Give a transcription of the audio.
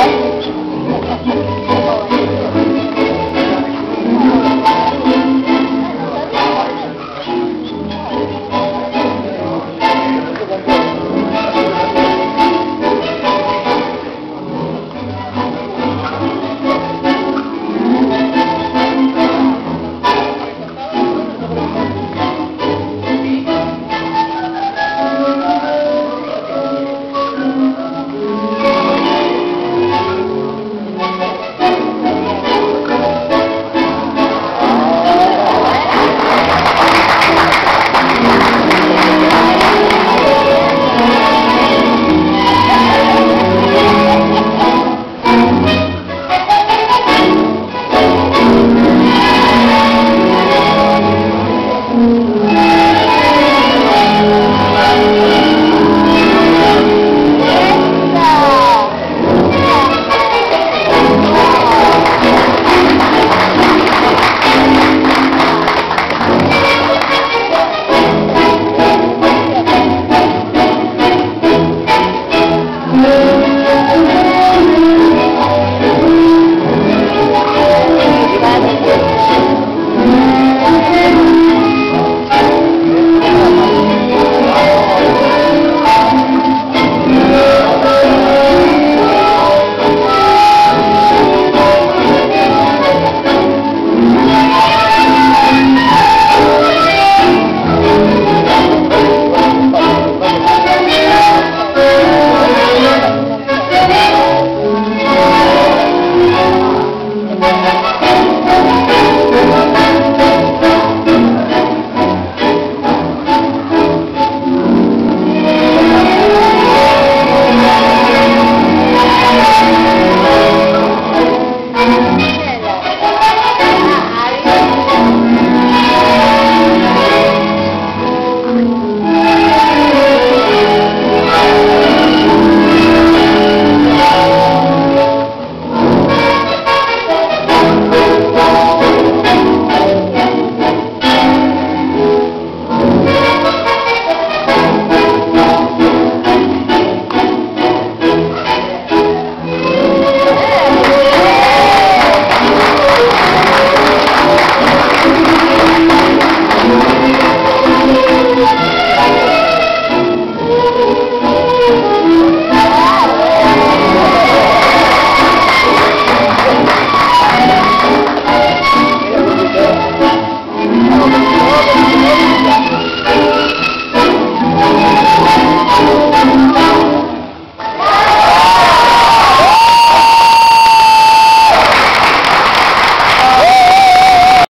Oh.